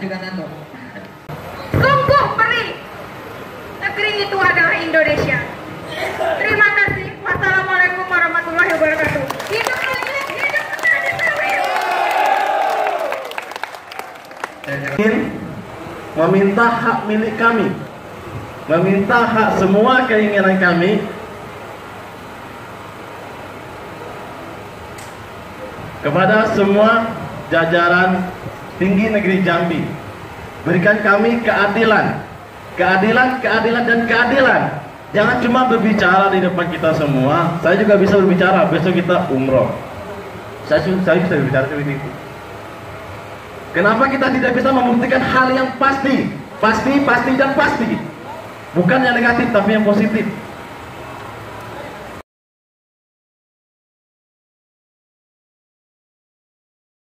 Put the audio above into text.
juga NATO. Sungguh perih. Negeri itu adalah Indonesia. Terima kasih. Wassalamualaikum warahmatullahi wabarakatuh. Hidup Meminta hak milik kami, meminta hak semua keinginan kami kepada semua jajaran tinggi negeri Jambi. Berikan kami keadilan, keadilan, keadilan dan keadilan. Jangan cuma berbicara di depan kita semua. Saya juga bisa berbicara. Besok kita umroh. Saya, saya bisa berbicara seperti itu. Kenapa kita tidak bisa membuktikan hal yang pasti, pasti, pasti dan pasti, bukan yang negatif tapi yang positif.